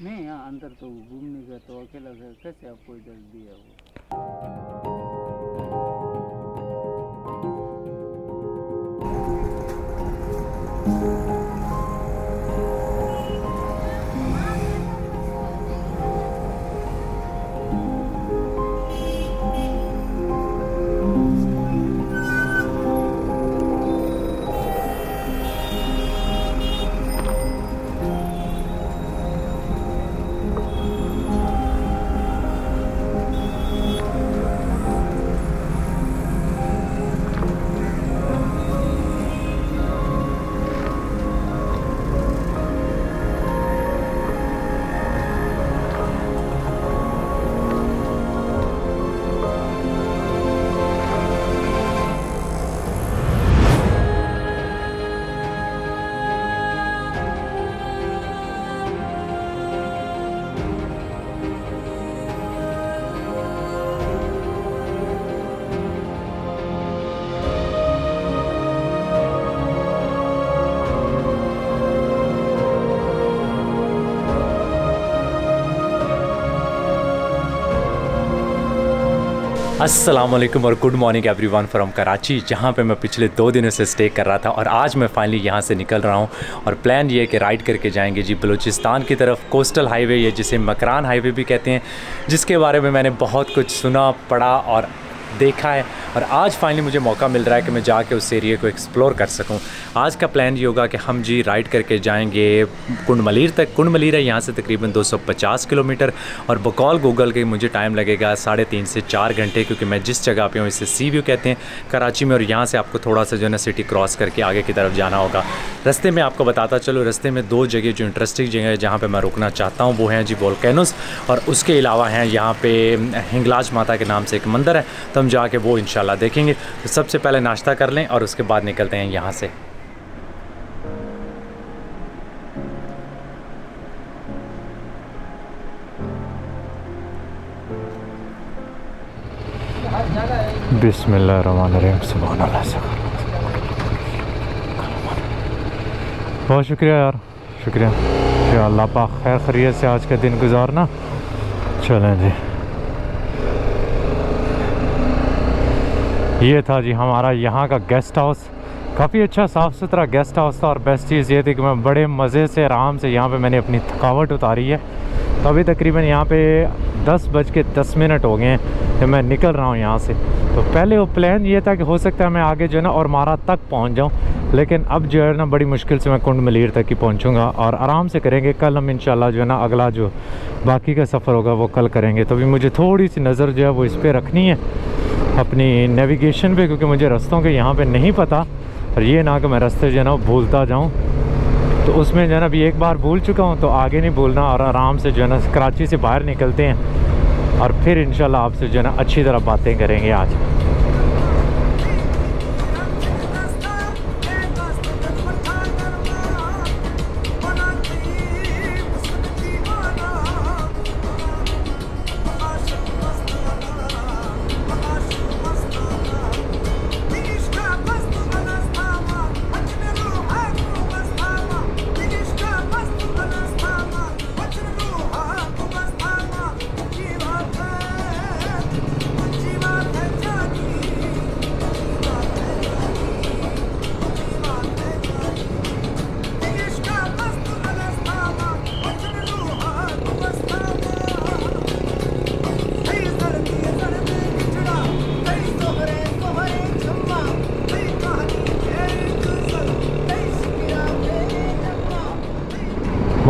نہیں، یہاں اندر تو گھومنے کا تو اکیلا گھر کیسے آپ کو جلدی دیا وہ السلام علیکم اور good morning everyone from Karachi, جہاں پہ میں پچھلے دو دنوں سے اسٹے کر رہا تھا اور آج میں فائنلی یہاں سے نکل رہا ہوں اور پلان یہ ہے کہ رائڈ کر کے جائیں گے جی بلوچستان کی طرف کوسٹل ہائی وے یا جسے مکران ہائی وے بھی کہتے ہیں، جس کے بارے میں میں نے بہت کچھ سنا، پڑھا اور دیکھا ہے اور آج فائنلی مجھے موقع مل رہا ہے کہ میں جا کے اس ایریے کو ایکسپلور کر سکوں۔ آج کا پلان یہ ہوگا کہ ہم جی رائڈ کر کے جائیں گے کنڈ ملیر تک۔ کنڈ ملیر ہے، یہاں سے تقریباً دو سو پچاس کلو میٹر اور بکول گوگل کے مجھے ٹائم لگے گا ساڑھے تین سے چار گھنٹے، کیونکہ میں جس جگہ پہ ہوں، اسے سی ویو کہتے ہیں۔ کراچی میں اور یہاں سے آپ کو تھوڑا سا جو ہے نا سٹی کراس کر کے آگے کی طرف جانا ہوگا۔ رستے میں آپ کو بتاتا چلو رستے میں دو جگہ جو انٹرسٹنگ جگہ ہے جہاں پہ میں رکنا چاہتا ہوں، وہ ہیں جی بولکینوس اور اس کے علاوہ ہیں یہاں پہ ہنگلاج ماتا کے نام سے ایک مندر ہے۔ تو ہم جا کے وہ انشاءاللہ دیکھیں گے۔ تو سب سے پہلے ناشتہ کر لیں اور اس کے بعد نکلتے ہیں یہاں سے۔ بسم اللہ الرحمن الرحیم سبحان اللہ سبحان بہت شکریہ یار، شکریہ۔ اللہ پاک خیر خیریت سے آج کا دن گزارنا۔ چلیں جی۔ یہ تھا جی ہمارا یہاں کا گیسٹ ہاؤس کافی اچھا صاف ستھرا گیسٹ ہاؤس تھا اور بیسٹ چیز یہ تھی کہ میں بڑے مزے سے آرام سے یہاں پہ میں نے اپنی تھکاوٹ اتاری ہے. تو ابھی تقریباً یہاں پہ دس بج کے دس منٹ ہو گئے ہیں کہ میں نکل رہا ہوں یہاں سے. تو پہلے وہ پلان یہ تھا کہ ہو سکتا ہے میں آگے جو ہے نا اور مارا تک پہنچ جاؤں. لیکن اب جو ہے نا بڑی مشکل سے میں کنڈ ملیر تک ہی پہنچوں گا اور آرام سے کریں گے. کل ہم انشاءاللہ جو ہے نا اگلا جو باقی کا سفر ہوگا وہ کل کریں گے. تو ابھی مجھے تھوڑی سی نظر جو ہے وہ اس پہ رکھنی ہے. اپنی نیویگیشن پہ، کیونکہ مجھے رستوں کے یہاں پہ نہیں پتہ اور یہ نہ کہ میں رستے جو ہے نا بھولتا جاؤں۔ تو اس میں جو ہے نا، ابھی ایک بار بھول چکا ہوں، تو آگے نہیں بھولنا اور آرام سے جو ہے نا، کراچی سے باہر نکلتے ہیں۔ اور پھر انشاءاللہ آپ سے جو ہے نا، اچھی طرح باتیں کریں گے آج۔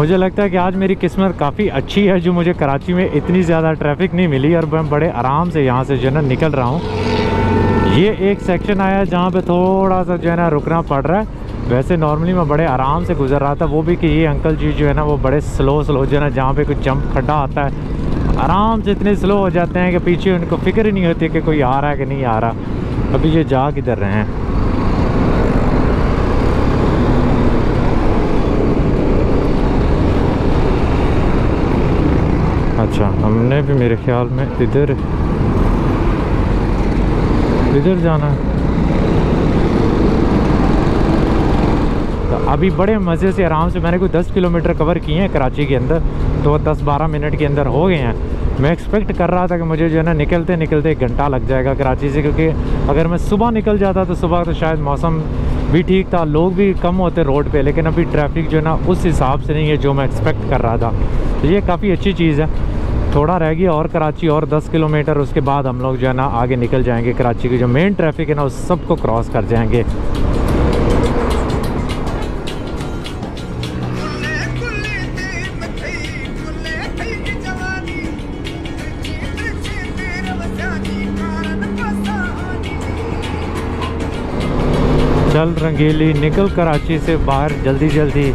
مجھے لگتا ہے کہ آج میری قسمت کافی اچھی ہے جو مجھے کراچی میں اتنی زیادہ ٹریفک نہیں ملی اور میں بڑے آرام سے یہاں سے جو ہے نا نکل رہا ہوں۔ یہ ایک سیکشن آیا جہاں پہ تھوڑا سا جو ہے نا رکنا پڑ رہا ہے۔ ویسے نارملی میں بڑے آرام سے گزر رہا تھا، وہ بھی کہ یہ انکل جی جو ہے نا وہ بڑے سلو سلو جو ہے نا جہاں پہ کچھ جمپ کھڈا آتا ہے۔ آرام سے اتنے سلو ہو جاتے ہیں کہ پیچھے ان کو فکر ہی نہیں ہوتی کہ کوئی آ رہا ہے کہ نہیں آ رہا۔ ابھی یہ جا کدھر رہے ہیں۔ اچھا ہم نے بھی میرے خیال میں ادھر ادھر جانا ابھی بڑے مزے سے آرام سے، میں نے کوئی دس کلو میٹر کور کیے ہیں کراچی کے اندر۔ تو دس بارہ منٹ کے اندر ہو گئے ہیں۔ میں ایکسپیکٹ کر رہا تھا کہ مجھے جو ہے نا نکلتے نکلتے ایک گھنٹہ لگ جائے گا کراچی سے، کیونکہ اگر میں صبح نکل جاتا تو صبح تو شاید موسم بھی ٹھیک تھا، لوگ بھی کم ہوتے روڈ پہ، لیکن ابھی ٹریفک جو ہے نا اس حساب سے نہیں ہے جو میں ایکسپیکٹ کر رہا تھا۔ تو یہ کافی اچھی چیز ہے۔ تھوڑا رہ گیا اور کراچی اور دس کلو میٹر اس کے بعد ہم لوگ جو ہے نا آگے نکل جائیں گے کراچی کی جو مین ٹریفک ہے نا، اس سب کو کراس کر جائیں گے۔ چل رنگیلی، نکل کراچی سے باہر جلدی جلدی۔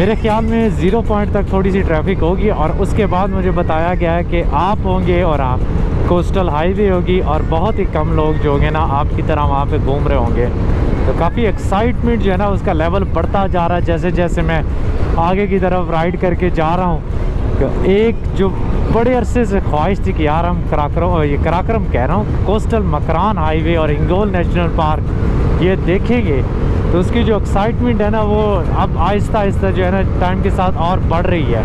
میرے خیال میں زیرو پوائنٹ تک تھوڑی سی ٹریفک ہوگی اور اس کے بعد مجھے بتایا گیا ہے کہ آپ ہوں گے اور آپ کوسٹل ہائی وے ہوگی اور بہت ہی کم لوگ جو ہوں گے نا، آپ کی طرح وہاں پہ گھوم رہے ہوں گے۔ تو کافی ایکسائٹمنٹ جو ہے نا، اس کا لیول بڑھتا جا رہا ہے۔ جیسے جیسے میں آگے کی طرف رائڈ کر کے جا رہا ہوں کہ ایک جو بڑے عرصے سے خواہش تھی کہ یار ہم کراکرم یہ کراکرم کہہ رہا ہوں، کوسٹل مکران ہائی وے اور انگول نیشنل پارک، یہ دیکھیں گے۔ تو اس کی جو ایکسائٹمنٹ ہے نا وہ اب آہستہ آہستہ جو ہے نا ٹائم کے ساتھ اور بڑھ رہی ہے۔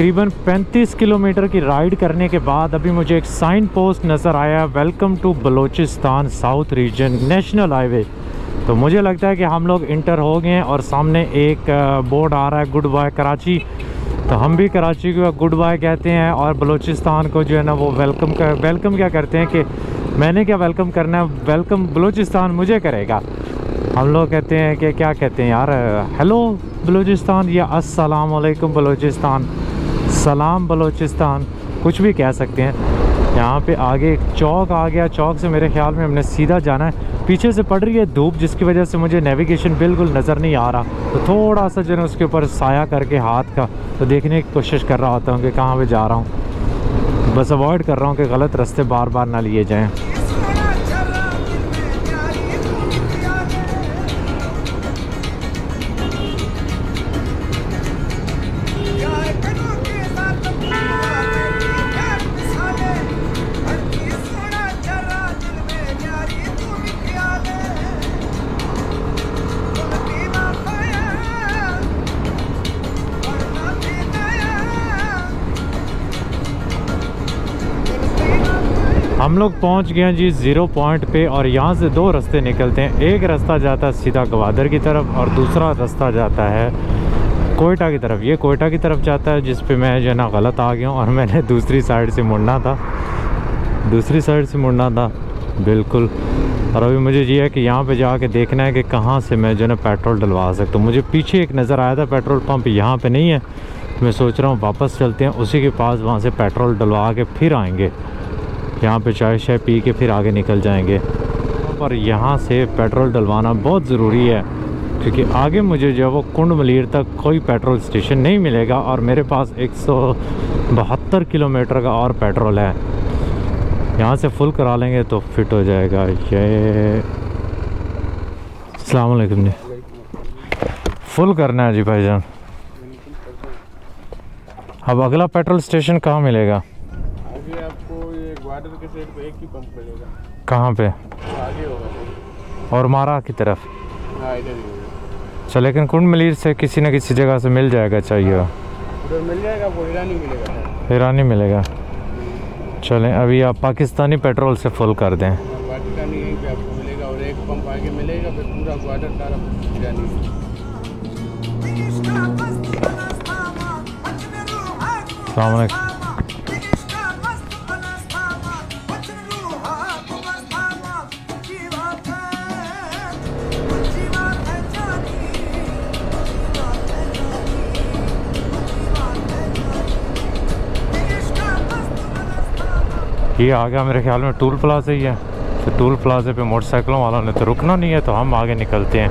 تقریباً پینتیس کلومیٹر کی رائڈ کرنے کے بعد ابھی مجھے ایک سائن پوسٹ نظر آیا welcome to Balochistan south region national highway تو مجھے لگتا ہے کہ ہم لوگ انٹر ہو گئے ہیں اور سامنے ایک بورڈ آ رہا ہے گڈ بائے کراچی تو ہم بھی کراچی کو گڈ بائے کہتے ہیں اور بلوچستان کو جو ہے نا وہ ویلکم کر ویلکم کیا کرتے ہیں کہ میں نے کیا ویلکم کرنا ہے ویلکم بلوچستان مجھے کرے گا۔ ہم لوگ کہتے ہیں کہ کیا کہتے ہیں یار ہیلو بلوچستان یا السلام علیکم بلوچستان سلام بلوچستان، کچھ بھی کہہ سکتے ہیں۔ یہاں پہ آگے ایک چوک آ گیا۔ چوک سے میرے خیال میں ہم نے سیدھا جانا ہے۔ پیچھے سے پڑ رہی ہے دھوپ، جس کی وجہ سے مجھے نیویگیشن بالکل نظر نہیں آ رہا۔ تو تھوڑا سا جو ہے اس کے اوپر سایہ کر کے ہاتھ کا تو دیکھنے کی کوشش کر رہا ہوتا ہوں کہ کہاں پہ جا رہا ہوں۔ بس اوائڈ کر رہا ہوں کہ غلط رستے بار بار نہ لیے جائیں۔ ہم لوگ پہنچ گئے ہیں جی زیرو پوائنٹ پہ اور یہاں سے دو رستے نکلتے ہیں۔ ایک رستہ جاتا ہے سیدھا گوادر کی طرف اور دوسرا رستہ جاتا ہے کوئٹہ کی طرف۔ یہ کوئٹہ کی طرف جاتا ہے جس پہ میں جو ہے نا غلط آ گیا ہوں اور میں نے دوسری سائڈ سے مڑنا تھا۔ دوسری سائڈ سے مڑنا تھا۔ بالکل۔ اور ابھی مجھے یہ ہے کہ یہاں پہ جا کے دیکھنا ہے کہ کہاں سے میں جو ہے نا پیٹرول ڈلوا سکتا ہوں۔ مجھے پیچھے ایک نظر آیا تھا پیٹرول پمپ، یہاں پہ نہیں ہے۔ میں سوچ رہا ہوں واپس چلتے ہیں، اسی کے پاس وہاں سے پیٹرول ڈلوا کے پھر آئیں گے۔ یہاں پہ چائے شائے پی کے پھر آگے نکل جائیں گے۔ پر یہاں سے پیٹرول ڈلوانا بہت ضروری ہے، کیونکہ آگے مجھے جو ہے وہ کنڈ ملیر تک کوئی پیٹرول اسٹیشن نہیں ملے گا اور میرے پاس ایک سو بہتر کلو میٹر کا اور پیٹرول ہے۔ یہاں سے فل کرا لیں گے تو فٹ ہو جائے گا۔ یہ السلام علیکم جی۔ فل کرنا ہے جی بھائی جان۔ اب اگلا پیٹرول اسٹیشن کہاں ملے گا آگے آپ کو یہ گوادر کے سائڈ پہ ایک ہی پمپ ملے گا۔ کہاں پہ؟ آگے ہوگا اور مارا کی طرف؟ ہاں ادھر ہی ہوگا۔ اچھا لیکن کنڈ ملیر سے کسی نہ کسی جگہ سے مل جائے گا چاہیے۔ ادھر مل جائے گا وہ ایرانی ملے گا۔ ایرانی ملے گا۔ چلیں ابھی آپ پاکستانی پیٹرول سے فل کر دیں۔ پاکستانی یہیں پہ آپ کو ملے گا اور ایک پمپ آگے ملے گا پھر پورا گوادر سارا ایرانی۔ السلام علیکم۔ یہ آ گیا میرے خیال میں ٹول پلازا ہی ہے۔ تو ٹول پلازے پہ موٹر سائیکلوں والوں نے تو رکنا نہیں ہے تو ہم آگے نکلتے ہیں۔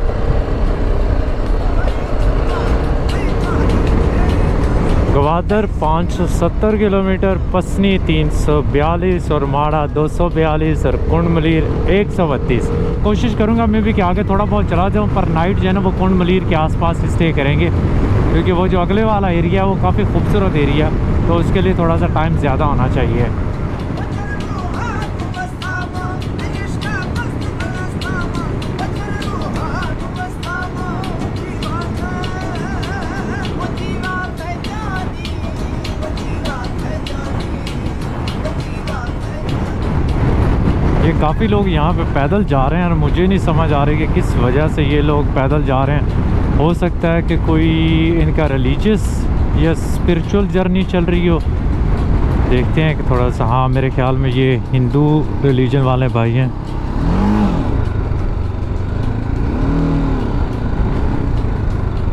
گوادر پانچ سو ستر کلو میٹر، پسنی تین سو بیالیس اور ماڑا دو سو بیالیس اور کنڈ ملیر ایک سو بتیس۔ کوشش کروں گا میں بھی کہ آگے تھوڑا بہت چلا جاؤں، پر نائٹ جو ہے نا وہ کنڈ ملیر کے آس پاس اسٹے کریں گے۔ کیونکہ وہ جو اگلے والا ایریا ہے وہ کافی خوبصورت ایریا تو اس کے لیے تھوڑا سا ٹائم زیادہ ہونا چاہیے۔ کافی لوگ یہاں پہ پیدل جا رہے ہیں اور مجھے نہیں سمجھ آ رہی کہ کس وجہ سے یہ لوگ پیدل جا رہے ہیں۔ ہو سکتا ہے کہ کوئی ان کا ریلیجیس یا اسپرچول جرنی چل رہی ہو۔ دیکھتے ہیں کہ تھوڑا سا ہاں میرے خیال میں یہ ہندو ریلیجن والے بھائی ہیں۔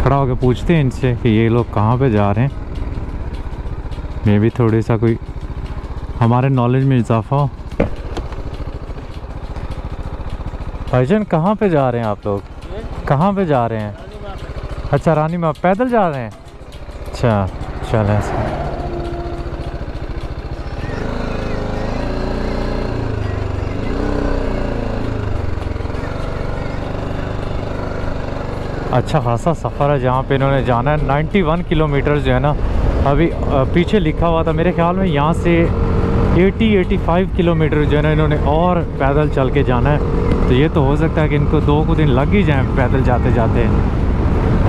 کھڑا ہو کے پوچھتے ہیں ان سے کہ یہ لوگ کہاں پہ جا رہے ہیں۔ میں بھی تھوڑی سا کوئی ہمارے نالج میں اضافہ ہو۔ بھائی جان، کہاں پہ جا رہے ہیں آپ لوگ؟ کہاں پہ جا رہے ہیں؟ اچھا رانی میں پیدل جا رہے ہیں؟ اچھا چلیں۔ اچھا خاصا سفر ہے جہاں پہ انہوں نے جانا ہے۔ نائنٹی ون کلو میٹر جو ہے نا، ابھی پیچھے لکھا ہوا تھا۔ میرے خیال میں یہاں سے eighty eighty five kilometre جو ہے نا، انہوں نے اور پیدل چل کے جانا ہے۔ تو یہ تو ہو سکتا ہے کہ ان کو دو کو دن لگ ہی جائیں پیدل جاتے جاتے۔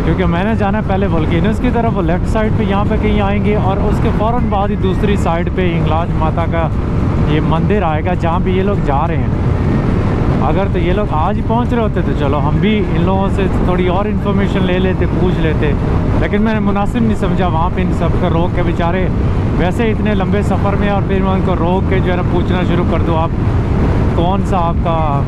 کیونکہ میں نے جانا ہے پہلے بولکینس کی طرف وہ لیفٹ سائڈ پہ یہاں پہ کہیں آئیں گے اور اس کے فوراً بعد ہی دوسری سائڈ پہ انگلاج ماتا کا یہ مندر آئے گا جہاں پہ یہ لوگ جا رہے ہیں۔ اگر تو یہ لوگ آج ہی پہنچ رہے ہوتے تو چلو ہم بھی ان لوگوں سے تھوڑی اور انفارمیشن لے لیتے، پوچھ لیتے۔ لیکن میں نے مناسب نہیں سمجھا وہاں پہ ان سب کو روک کے بیچارے۔ ویسے اتنے لمبے سفر میں اور پھر میں ان کو روک کے جو ہے نا پوچھنا شروع کر دو۔ آپ کون سا آپ کا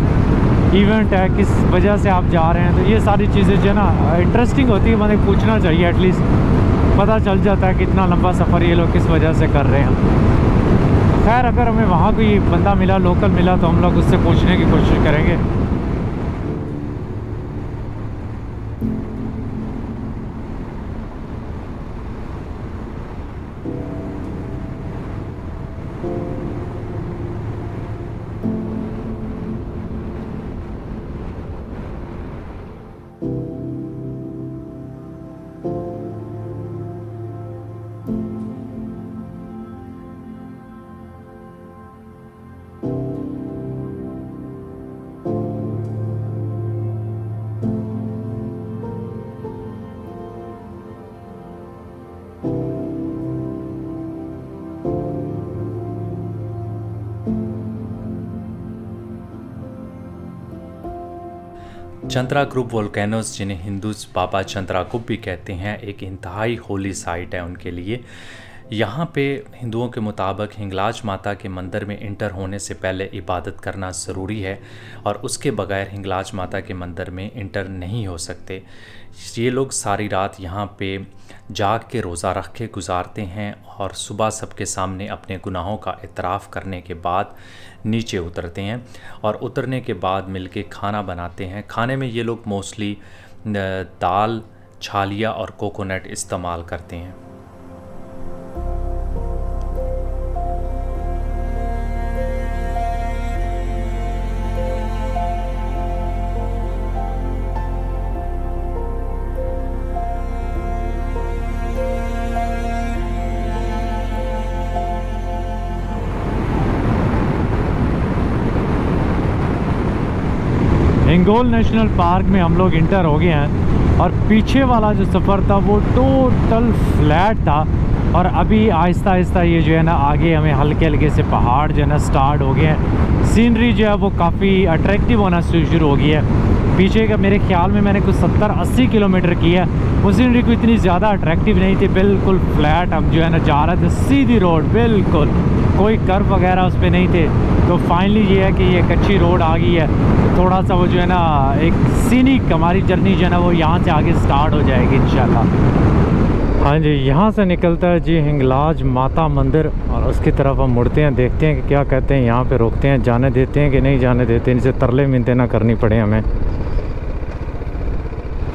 ایونٹ ہے، کس وجہ سے آپ جا رہے ہیں؟ تو یہ ساری چیزیں جو ہے نا انٹرسٹنگ ہوتی ہے مطلب پوچھنا چاہیے ایٹ لیسٹ پتہ چل جاتا ہے کہ اتنا لمبا سفر یہ لوگ کس وجہ سے کر رہے ہیں۔ خیر، اگر ہمیں وہاں کوئی بندہ ملا لوکل ملا، تو ہم لوگ اس سے پوچھنے کی کوشش کریں گے۔ چندرا گروپ وولکینوز جنہیں ہندوز بابا چندرا گپ بھی کہتے ہیں، ایک انتہائی ہولی سائٹ ہے ان کے لیے۔ یہاں پہ ہندوؤں کے مطابق ہنگلاج ماتا کے مندر میں انٹر ہونے سے پہلے عبادت کرنا ضروری ہے اور اس کے بغیر ہنگلاج ماتا کے مندر میں انٹر نہیں ہو سکتے۔ یہ لوگ ساری رات یہاں پہ جاگ کے روزہ رکھ کے گزارتے ہیں اور صبح سب کے سامنے اپنے گناہوں کا اعتراف کرنے کے بعد نیچے اترتے ہیں اور اترنے کے بعد مل کے کھانا بناتے ہیں۔ کھانے میں یہ لوگ موسٹلی دال، چھالیا اور کوکونٹ استعمال کرتے ہیں۔ ہنگول نیشنل پارک میں ہم لوگ انٹر ہو گئے ہیں اور پیچھے والا جو سفر تھا وہ ٹوٹل فلیٹ تھا اور ابھی آہستہ آہستہ یہ جو ہے نا آگے ہمیں ہلکے ہلکے سے پہاڑ جو ہے نا سٹارٹ ہو گئے ہیں۔ سینری جو ہے وہ کافی اٹریکٹیو ہونا شروع ہو گئی ہے۔ پیچھے کا میرے خیال میں میں نے کچھ ستر اسی کلو میٹر کی ہے۔ وہ سینری کو اتنی زیادہ اٹریکٹیو نہیں تھی، بالکل فلیٹ ہم جو ہے نا جا رہے تھے، سیدھی روڈ بالکل۔ کوئی کرو وغیرہ اس پہ نہیں تھے۔ تو فائنلی یہ ہے کہ یہ ایک اچھی روڈ آ گئی ہے۔ تھوڑا سا وہ جو ہے نا ایک سینک ہماری جرنی جو ہے نا وہ یہاں سے آگے سٹارٹ ہو جائے گی انشاءاللہ۔ ہاں جی یہاں سے نکلتا ہے جی ہنگلاج ماتا مندر اور اس کی طرف ہم مڑتے ہیں دیکھتے ہیں کہ کیا کہتے ہیں یہاں پہ روکتے ہیں جانے دیتے ہیں کہ نہیں جانے دیتے ان سے ترلے منتیں نہ کرنی پڑے ہمیں۔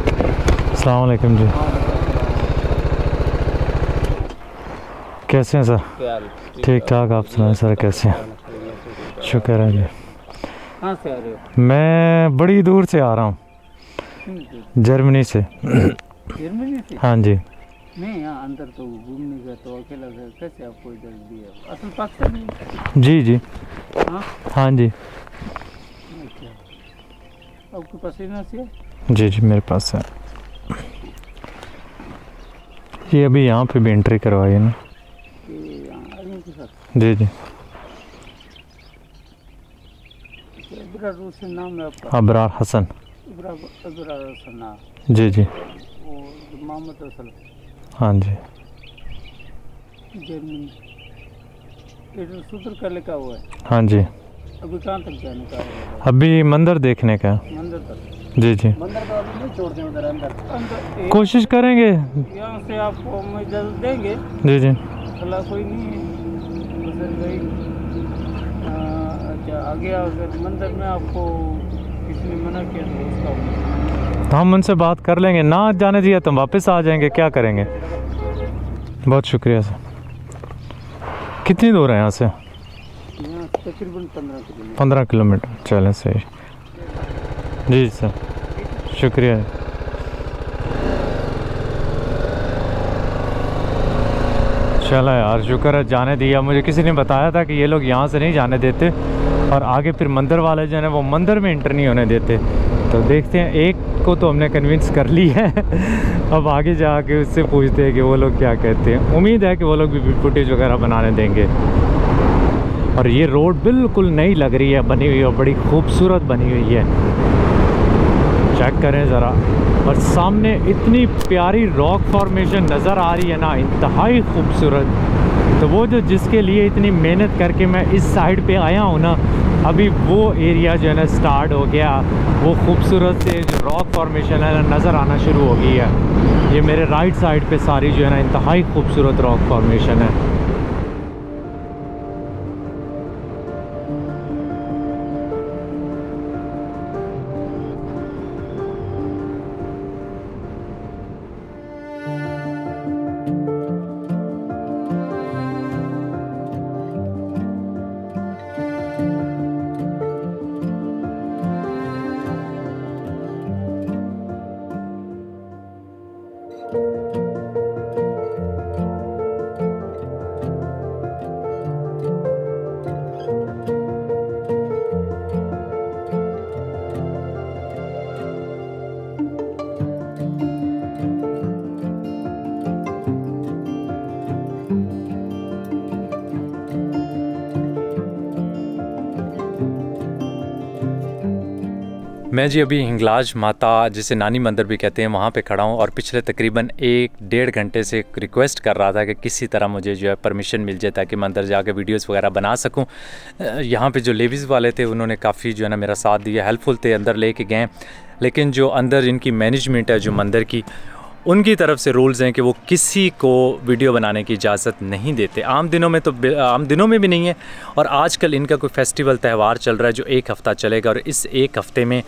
السلام علیکم جی۔ کیسے ہیں سر؟ ٹھیک ٹھاک آپ سنائیں سر کیسے ہیں؟ شکر ہے جی۔ کہاں سے آ رہے ہو۔ میں بڑی دور سے آ رہا ہوں۔ جی۔ جرمنی سے۔ جرمنی سے؟ ہاں جی۔ یہاں اندر تو گھومنے گیا تو اکیلا گھر کیسے آپ کو ادھر دیا اصل جی جی۔ ہاں؟, ہاں جی۔ اچھا۔ آپ کے پاس سے جی جی میرے پاس ہے۔ یہ ابھی یہاں پہ بھی انٹری کروائی ہے نا۔ جی جی۔ نام ہے آپ کا ابرار حسن ابرار حسن جی جی محمد حسن ہاں جی کا لکھا ہوا ہے ہاں جی ابھی کہاں تک جانے کا ابھی مندر دیکھنے کا مندر تک جی جی کوشش کریں گے یہاں سے آپ کو دیں گے جی جی کوئی نہیں آگے اگر مندر میں آپ کو کسی نے منع کیا تو اس کا تو ہم ان سے بات کر لیں گے۔ نہ جانے دیا تم واپس آ جائیں گے۔ کیا کریں گے؟ بہت شکریہ سر۔ کتنی دور ہے یہاں سے؟ تقریباً پندرہ کلو میٹر۔ چلیں صحیح۔ جی سر۔ شکریہ۔ چلا یار شکر ہے۔ جانے دیا۔ مجھے کسی نے بتایا تھا کہ یہ لوگ یہاں سے نہیں جانے دیتے۔ اور آگے پھر مندر والے جو ہے نا وہ مندر میں انٹر نہیں ہونے دیتے۔ تو دیکھتے ہیں، ایک کو تو ہم نے کنونس کر لی ہے۔ اب آگے جا کے اس سے پوچھتے ہیں کہ وہ لوگ کیا کہتے ہیں۔ امید ہے کہ وہ لوگ بھی فوٹیج وغیرہ بنانے دیں گے۔ اور یہ روڈ بالکل نئی لگ رہی ہے، بنی ہوئی اور بڑی خوبصورت بنی ہوئی ہے۔ چیک کریں ذرا۔ اور سامنے اتنی پیاری راک فارمیشن نظر آ رہی ہے نا، انتہائی خوبصورت۔ تو وہ جو جس کے لیے اتنی محنت کر کے میں اس سائڈ پہ آیا ہوں نا، ابھی وہ ایریا جو ہے نا سٹارٹ ہو گیا۔ وہ خوبصورت سے جو راک فارمیشن ہے نا، نظر آنا شروع ہو گئی ہے۔ یہ میرے رائٹ سائڈ پہ ساری جو ہے نا انتہائی خوبصورت راک فارمیشن ہے۔ میں جی ابھی ہنگلاج ماتا جسے نانی مندر بھی کہتے ہیں، وہاں پہ کھڑا ہوں اور پچھلے تقریباً ایک ڈیڑھ گھنٹے سے ریکویسٹ کر رہا تھا کہ کسی طرح مجھے جو ہے پرمیشن مل جائے تاکہ میں اندر جا کے ویڈیوز وغیرہ بنا سکوں۔ یہاں پہ جو لیویز والے تھے، انہوں نے کافی جو ہے نا میرا ساتھ دیا ہیلپ فل تھے، اندر لے کے گئے۔ لیکن جو اندر ان کی مینجمنٹ ہے، جو مندر کی ان کی طرف سے رولز ہیں کہ وہ کسی کو ویڈیو بنانے کی اجازت نہیں دیتے۔ عام دنوں میں تو عام دنوں میں بھی نہیں ہے۔ اور آج کل ان کا کوئی فیسٹیول تہوار چل رہا ہے جو ایک ہفتہ چلے گا اور اس ایک ہفتے میں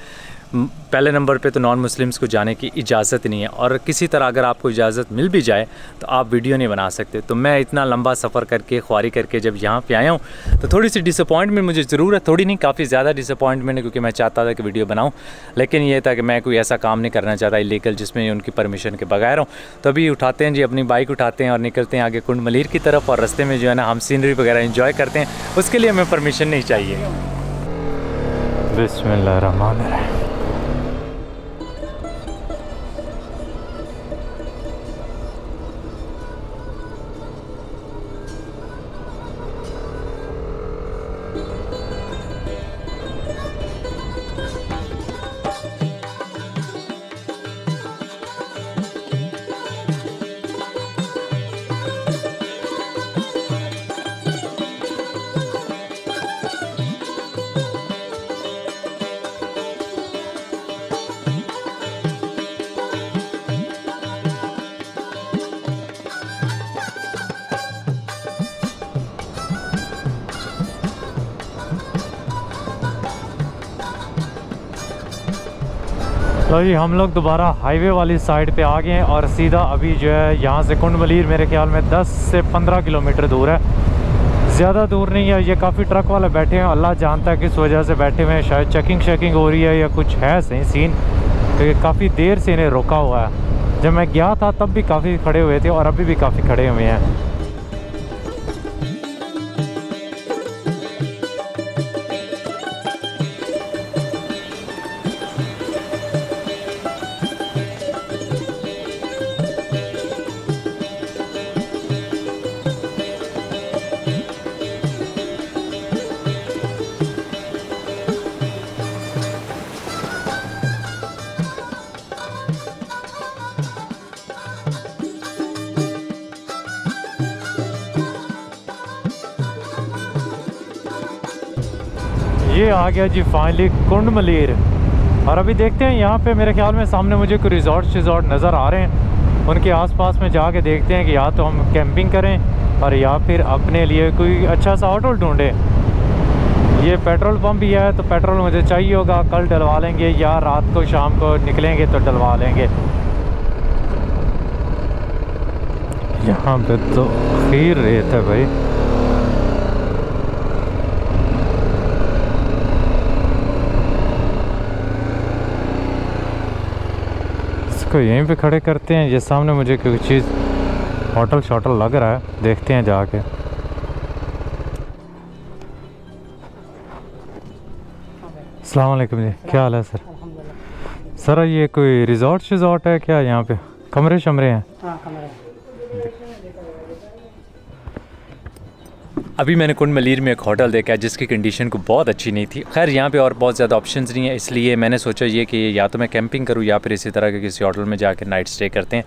پہلے نمبر پہ تو نان مسلمس کو جانے کی اجازت نہیں ہے اور کسی طرح اگر آپ کو اجازت مل بھی جائے تو آپ ویڈیو نہیں بنا سکتے۔ تو میں اتنا لمبا سفر کر کے، خواری کر کے جب یہاں پہ آیا ہوں، تو تھوڑی سی ڈس اپوائنٹمنٹ مجھے ضرور ہے۔ تھوڑی نہیں، کافی زیادہ ڈس اپوائنٹمنٹ ہے کیونکہ میں چاہتا تھا کہ ویڈیو بناؤں۔ لیکن یہ تھا کہ میں کوئی ایسا کام نہیں کرنا چاہتا الیگل جس میں ان کی پرمیشن کے بغیر ہوں۔ تو ابھی اٹھاتے ہیں جی اپنی بائک اٹھاتے ہیں اور نکلتے ہیں آگے کنڈ ملیر کی طرف اور رستے میں جو ہے نا ہم سینری وغیرہ انجوائے کرتے ہیں۔ اس کے لیے ہمیں پرمیشن نہیں چاہیے۔ بسم اللہ الرحمن الرحیم۔ تو جی ہم لوگ دوبارہ ہائی وے والی سائڈ پہ آ گئے ہیں اور سیدھا ابھی جو ہے یہاں سے کنڈ ملیر میرے خیال میں دس سے پندرہ کلو میٹر دور ہے۔ زیادہ دور نہیں ہے، یہ کافی ٹرک والے بیٹھے ہیں۔ اللہ جانتا ہے کس وجہ سے بیٹھے ہوئے ہیں۔ شاید چیکنگ شیکنگ ہو رہی ہے یا کچھ ہے صحیح سین۔ کیونکہ کافی دیر سے انہیں روکا ہوا ہے۔ جب میں گیا تھا تب بھی کافی کھڑے ہوئے تھے اور ابھی بھی کافی کھڑے ہوئے ہیں۔ یہ آ گیا جی فائنلی کنڈ ملیر اور ابھی دیکھتے ہیں، یہاں پہ میرے خیال میں سامنے مجھے کوئی ریزورٹ شیزورٹ نظر آ رہے ہیں۔ ان کے آس پاس میں جا کے دیکھتے ہیں کہ یا تو ہم کیمپنگ کریں اور یا پھر اپنے لیے کوئی اچھا سا ہوٹل ڈھونڈیں۔ یہ پیٹرول پمپ بھی ہے، تو پیٹرول مجھے چاہیے ہوگا۔ کل ڈلوا لیں گے یا رات کو شام کو نکلیں گے تو ڈلوا لیں گے۔ یہاں پہ تو خیر ریت ہے بھائی۔ کو یہیں پہ کھڑے کرتے ہیں یہ سامنے مجھے کوئی چیز ہوٹل شوٹل لگ رہا ہے دیکھتے ہیں جا کے۔ السلام علیکم جی کیا حال ہے سر؟ سر یہ کوئی ریزورٹ شیزورٹ ہے کیا یہاں پہ؟ کمرے شمرے ہیں۔ ابھی میں نے کنڈ ملیر میں ایک ہوٹل دیکھا ہے جس کی کنڈیشن کو بہت اچھی نہیں تھی۔ خیر، یہاں پہ اور بہت زیادہ آپشنز نہیں ہیں، اس لیے میں نے سوچا یہ کہ یا تو میں کیمپنگ کروں یا پھر اسی طرح کے کسی ہوٹل میں جا کے نائٹ اسٹے کرتے ہیں۔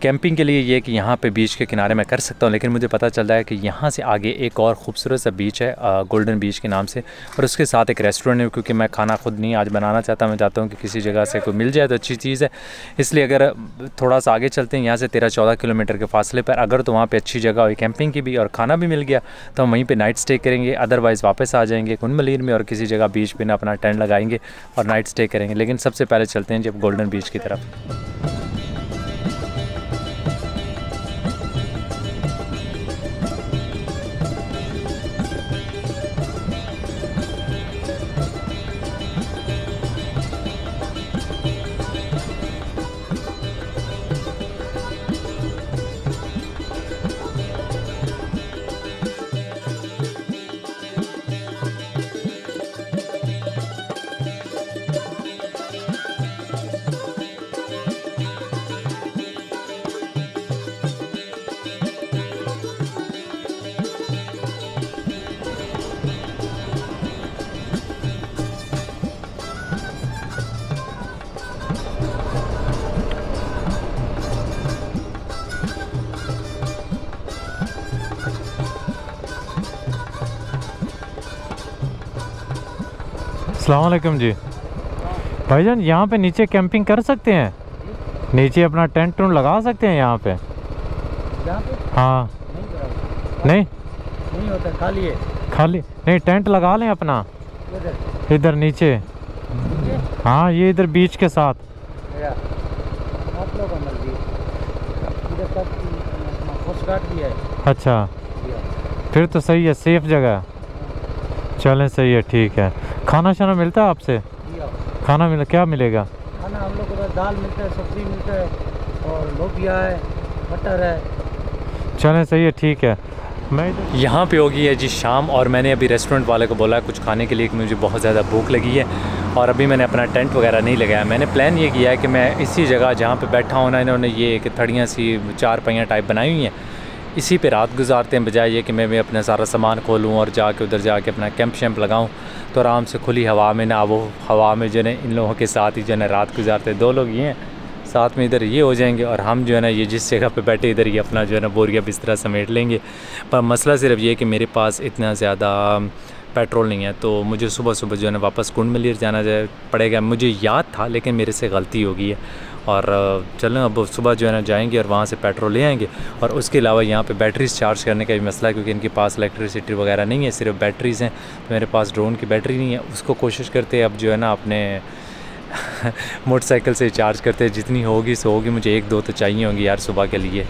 کیمپنگ کے لیے یہ کہ یہاں پہ بیچ کے کنارے میں کر سکتا ہوں، لیکن مجھے پتہ چل رہا ہے کہ یہاں سے آگے ایک اور خوبصورت سا بیچ ہے گولڈن بیچ کے نام سے۔ اور اس کے ساتھ ایک ریسٹورینٹ ہے، کیونکہ میں کھانا خود نہیں آج بنانا چاہتا، میں چاہتا ہوں کہ کسی جگہ سے کوئی مل جائے تو اچھی چیز ہے۔ اس لیے اگر تھوڑا سا آگے چلتے ہیں، یہاں سے تیرہ چودہ کلو میٹر کے فاصلے پر۔ اگر تو وہاں پہ اچھی جگہ ہوئی کیمپنگ کی بھی اور کھانا بھی مل گیا، تو ہم وہیں پہ نائٹ اسٹے کریں گے۔ ادروائز واپس آ جائیں گے کن ملیر میں اور کسی جگہ بیچ پہ اپنا ٹینٹ لگائیں گے اور نائٹ اسٹے کریں گے۔ لیکن سب سے پہلے چلتے ہیں جب گولڈن بیچ کی طرف۔ السلام علیکم جی۔ بھائی جان یہاں پہ نیچے کیمپنگ کر سکتے ہیں؟ نیچے اپنا ٹینٹ ٹونٹ لگا سکتے ہیں یہاں پہ؟ ہاں۔ نہیں خالی ہے۔ خالی؟ نہیں ٹینٹ لگا لیں اپنا۔ ادھر۔ نیچے۔ ہاں یہ ادھر بیچ کے ساتھ۔ ہے۔ اچھا۔ یا پھر تو صحیح ہے سیف جگہ چلیں صحیح ہے ٹھیک ہے۔ کھانا شانا ملتا ہے آپ سے؟ یا کھانا مل کیا ملے گا؟ کھانا ہم لوگ کو دال ملتا ہے سبزی ملتا ہے اور لوبیا ہے مٹر ہے۔ چلیں صحیح ہے ٹھیک ہے۔ میں یہاں پہ ہوگی ہے جی شام اور میں نے ابھی ریسٹورنٹ والے کو بولا ہے کچھ کھانے کے لیے کہ مجھے بہت زیادہ بھوک لگی ہے اور ابھی میں نے اپنا ٹینٹ وغیرہ نہیں لگایا۔ میں نے پلان یہ کیا ہے کہ میں اسی جگہ جہاں پہ بیٹھا ہوں نا انہوں نے یہ ایک تھڑیاں سی چار پہیاں ٹائپ بنائی ہوئی ہیں۔ اسی پہ رات گزارتے ہیں، بجائے یہ کہ میں بھی اپنا سارا سامان کھولوں اور جا کے ادھر جا کے اپنا کیمپ شیمپ لگاؤں، تو آرام سے کھلی ہوا میں نہ وہ ہوا میں جو ہے نا ان لوگوں کے ساتھ ہی جو ہے نا رات گزارتے دو لوگ یہ ہیں، ساتھ میں ادھر یہ ہو جائیں گے اور ہم جو ہے نا یہ جس جگہ پہ بیٹھے ادھر یہ اپنا جو ہے نا بوریا بسترا سمیٹ لیں گے۔ پر مسئلہ صرف یہ کہ میرے پاس اتنا زیادہ پیٹرول نہیں ہے، تو مجھے صبح صبح جو ہے نا واپس کنڈ ملیر جانا جائے پڑے گا۔ مجھے یاد تھا لیکن میرے سے غلطی ہو گئی ہے۔ اور چلیں، اب صبح جو ہے نا جائیں گے اور وہاں سے پیٹرول لے آئیں گے اور اس کے علاوہ یہاں پہ بیٹریز چارج کرنے کا بھی مسئلہ ہے کیونکہ ان کے پاس الیکٹریسٹی وغیرہ نہیں ہے، صرف بیٹریز ہیں۔ تو میرے پاس ڈرون کی بیٹری نہیں ہے۔ اس کو کوشش کرتے اب جو ہے نا اپنے موٹر سائیکل سے چارج کرتے، جتنی ہوگی سو ہوگی، مجھے ایک دو تو چاہیے ہوں گی یار صبح کے لیے۔